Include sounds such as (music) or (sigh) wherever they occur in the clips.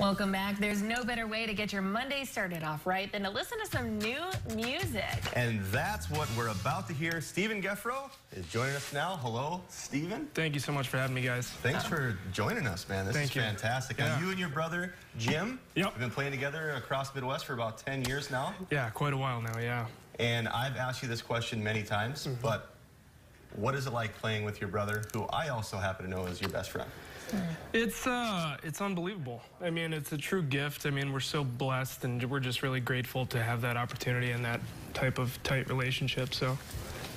Welcome back. There's no better way to get your Monday started off right than to listen to some new music. And that's what we're about to hear. Stephen Gefroh is joining us now. Hello, Stephen. Thank you so much for having me, guys. Thanks for joining us, man. This Thank is you. fantastic. Yeah. Now, you and your brother, Jim, Yep. have been playing together across Midwest for about 10 years now. Yeah, quite a while now, yeah. And I've asked you this question many times, Mm-hmm. but what is it like playing with your brother, who I also happen to know is your best friend? It's uh it's unbelievable. I mean, it's a true gift. I mean, we're so blessed and we're just really grateful to have that opportunity and that type of tight relationship. So,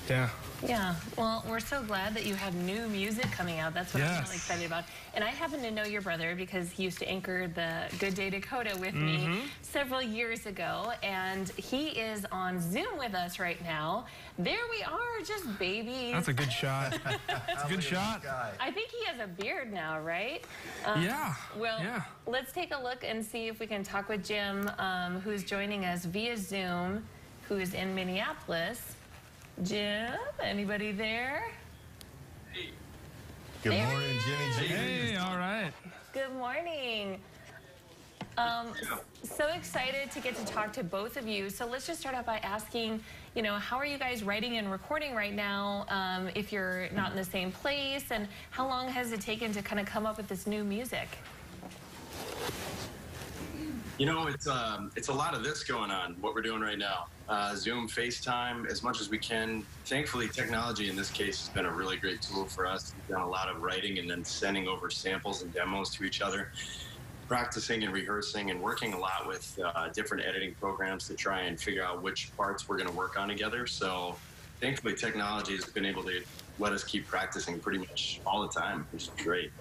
yeah. Yeah, well, we're so glad that you have new music coming out. That's what I'm really excited about. And I happen to know your brother because he used to anchor the Good Day Dakota with me Mm-hmm. several years ago. And he is on Zoom with us right now. There we are, just babies. That's a good shot. (laughs) It's a good shot. I think he has a beard now, right? Um, Yeah. Well, yeah. let's take a look and see if we can talk with Jim, um, who's joining us via Zoom, who is in Minneapolis. Jim, anybody there? Hey. Good There morning, Jimmy G. Hey, all right. Good morning. Um, so excited to get to talk to both of you. So let's just start out by asking, you know, how are you guys writing and recording right now um, if you're not in the same place? And how long has it taken to kind of come up with this new music? You know, it's um, it's a lot of this going on. What we're doing right now, uh, Zoom, FaceTime, as much as we can. Thankfully, technology in this case has been a really great tool for us. We've done a lot of writing and then sending over samples and demos to each other, practicing and rehearsing, and working a lot with uh, different editing programs to try and figure out which parts we're going to work on together. So, thankfully, technology has been able to let us keep practicing pretty much all the time, which is great.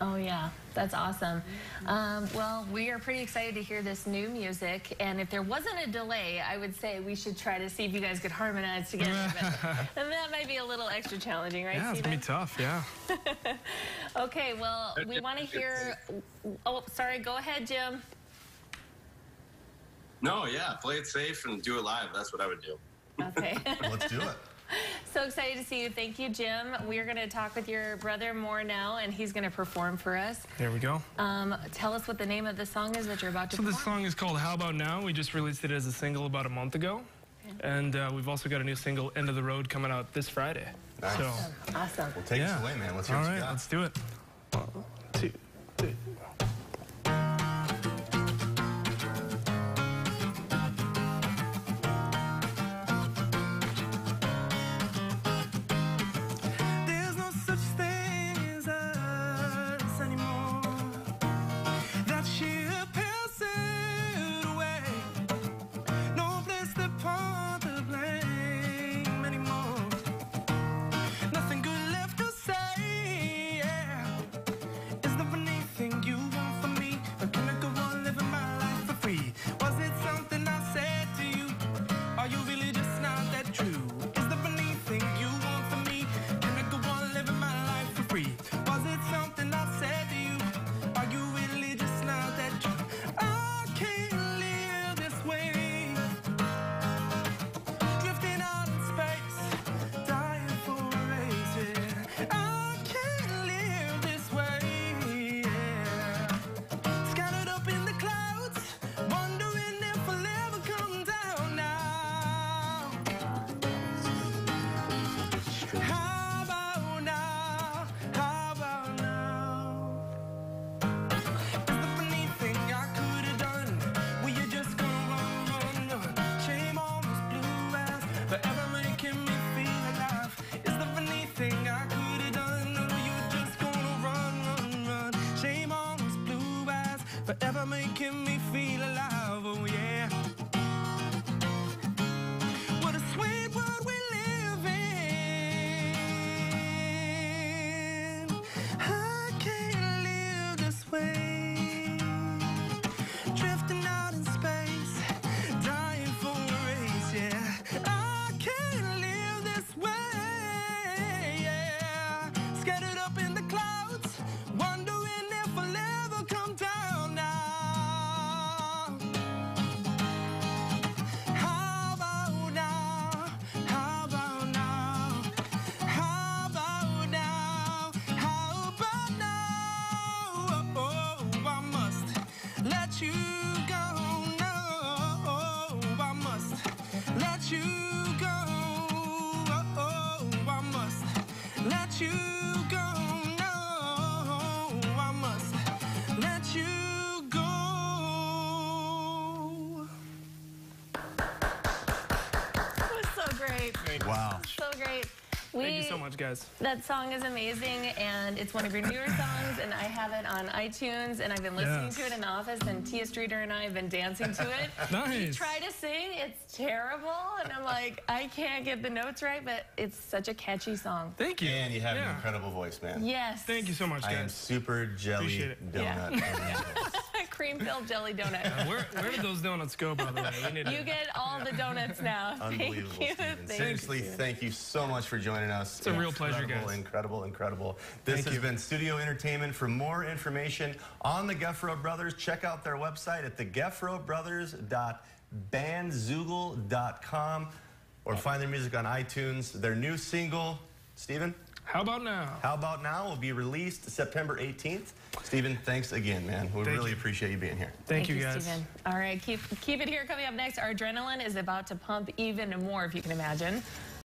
Oh, yeah, that's awesome. Um, well, we are pretty excited to hear this new music. And if there wasn't a delay, I would say we should try to see if you guys could harmonize together. But (laughs) and that might be a little extra challenging, right, Yeah, it's gonna be tough. Yeah. (laughs) Okay, well, we want to hear. Oh, sorry, go ahead, Jim. No, yeah, play it safe and do it live. That's what I would do. Okay. (laughs) Let's do it. So excited to see you. Thank you, Jim. We're going to talk with your brother more now, and he's going to perform for us. There we go. Um, tell us what the name of the song is that you're about to So this perform. song is called "How About Now." We just released it as a single about a month ago, and uh, we've also got a new single, "End of the Road," coming out this Friday. Nice. So. Awesome. Well, take Yeah. us away, man. Let's hear All what right, you got. let's do it. Forever making me feel great. We, Thank you so much, guys. That song is amazing, and it's one of your newer songs, and I have it on iTunes, and I've been listening Yes. to it in the office, and Tia Streeter and I have been dancing to it. (laughs) Nice. Try to sing, it's terrible, and I'm like, I can't get the notes right, but it's such a catchy song. Thank you. And you have an incredible voice, man. Yes. Thank you so much, guys. I am guys. super jelly donut. it. (laughs) donut. Cream filled jelly donut. Where, where did those donuts go, by the way? We to- You get all the donuts now. (laughs) Unbelievable, Thank you. Steven. Thank Seriously, you. thank you so much for joining us. It's a real pleasure, incredible, guys. Incredible, incredible. This Thank has you. been Studio Entertainment. For more information on the Gefroh Brothers, check out their website at thegefrohbrothers.bandzoogle.com or find their music on iTunes. Their new single, Steven, How about now? How About Now, will be released September 18th. Steven, thanks again, man. We Thank really you. appreciate you being here. Thank, you, guys. Stephen. All right, keep keep it here. Coming up next, our adrenaline is about to pump even more, if you can imagine.